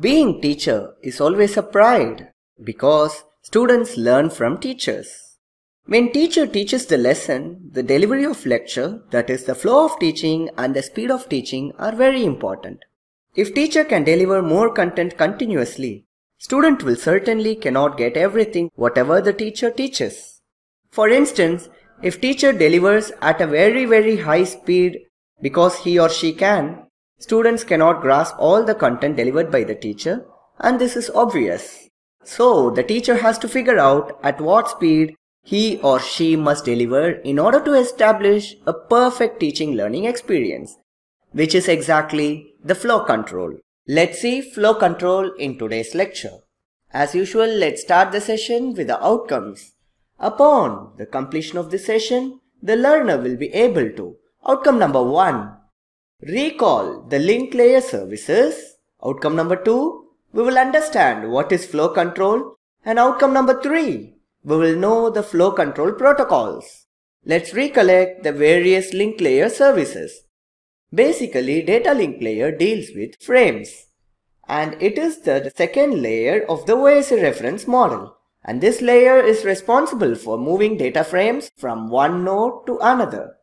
Being teacher is always a pride because students learn from teachers. When teacher teaches the lesson, the delivery of lecture, that is the flow of teaching and the speed of teaching are very important. If teacher can deliver more content continuously, student will certainly cannot get everything whatever the teacher teaches. For instance, if teacher delivers at a very very high speed because he or she can, students cannot grasp all the content delivered by the teacher and this is obvious. So the teacher has to figure out at what speed he or she must deliver in order to establish a perfect teaching learning experience, which is exactly the flow control. Let's see flow control in today's lecture. As usual, let's start the session with the outcomes. Upon the completion of the session, the learner will be able to Outcome number 1. Recall the link layer services. Outcome number 2. We will understand what is flow control. And outcome number 3. We will know the flow control protocols. Let's recollect the various link layer services. Basically, data link layer deals with frames. And it is the second layer of the OSI reference model. And this layer is responsible for moving data frames from one node to another.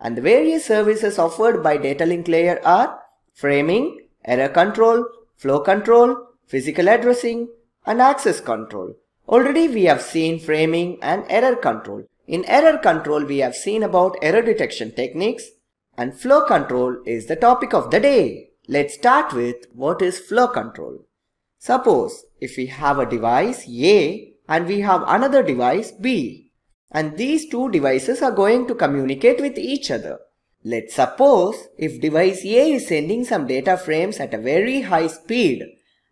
And the various services offered by data link layer are framing, error control, flow control, physical addressing, and access control. Already we have seen framing and error control. In error control, we have seen about error detection techniques and flow control is the topic of the day. Let's start with what is flow control. Suppose if we have a device A and we have another device B and these two devices are going to communicate with each other. Let's suppose if device A is sending some data frames at a very high speed,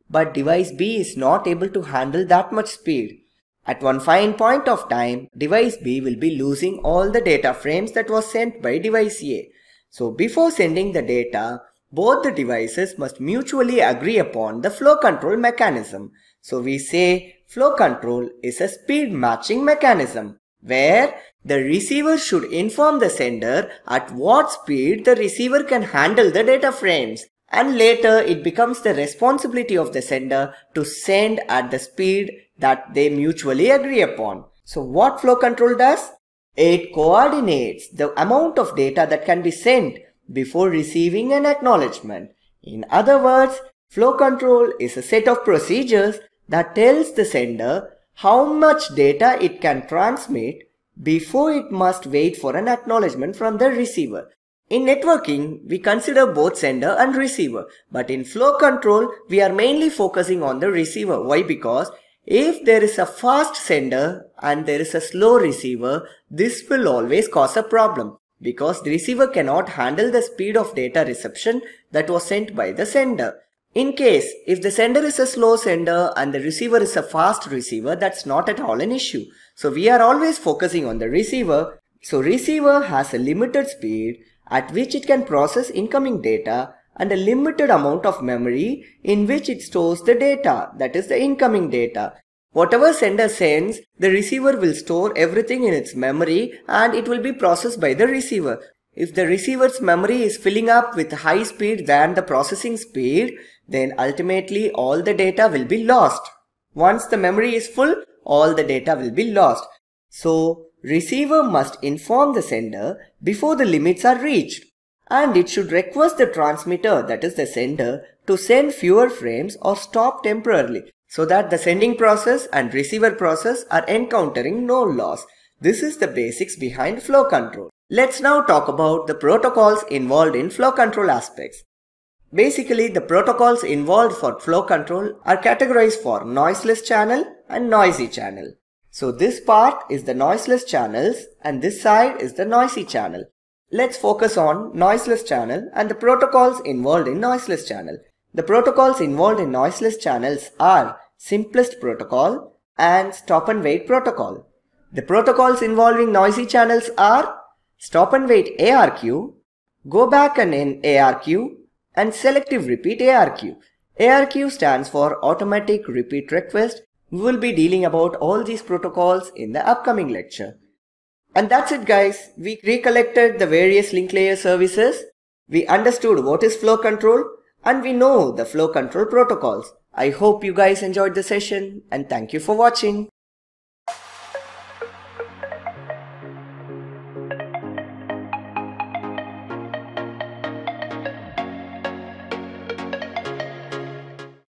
but device B is not able to handle that much speed. At one fine point of time, device B will be losing all the data frames that was sent by device A. So before sending the data, both the devices must mutually agree upon the flow control mechanism. So we say flow control is a speed matching mechanism where the receiver should inform the sender at what speed the receiver can handle the data frames and later it becomes the responsibility of the sender to send at the speed that they mutually agree upon. So what flow control does? It coordinates the amount of data that can be sent before receiving an acknowledgement. In other words, flow control is a set of procedures that tells the sender how much data it can transmit before it must wait for an acknowledgement from the receiver. In networking, we consider both sender and receiver, but in flow control, we are mainly focusing on the receiver. Why? Because if there is a fast sender and there is a slow receiver, this will always cause a problem because the receiver cannot handle the speed of data reception that was sent by the sender. In case, if the sender is a slow sender and the receiver is a fast receiver, that's not at all an issue. So we are always focusing on the receiver. So receiver has a limited speed at which it can process incoming data and a limited amount of memory in which it stores the data, that is the incoming data. Whatever sender sends, the receiver will store everything in its memory and it will be processed by the receiver. If the receiver's memory is filling up with high speed than the processing speed, then ultimately all the data will be lost. Once the memory is full, all the data will be lost. So, receiver must inform the sender before the limits are reached. And it should request the transmitter, that is the sender, to send fewer frames or stop temporarily so that the sending process and receiver process are encountering no loss. This is the basics behind flow control. Let's now talk about the protocols involved in flow control aspects. Basically, the protocols involved for flow control are categorized for noiseless channel and noisy channel. So this part is the noiseless channels and this side is the noisy channel. Let's focus on noiseless channel and the protocols involved in noiseless channel. The protocols involved in noiseless channels are simplest protocol and stop and wait protocol. The protocols involving noisy channels are stop and wait ARQ, go back N ARQ, and selective repeat ARQ. ARQ stands for automatic repeat request. We will be dealing about all these protocols in the upcoming lecture. And that's it guys. We recollected the various link layer services. We understood what is flow control and we know the flow control protocols. I hope you guys enjoyed the session and thank you for watching.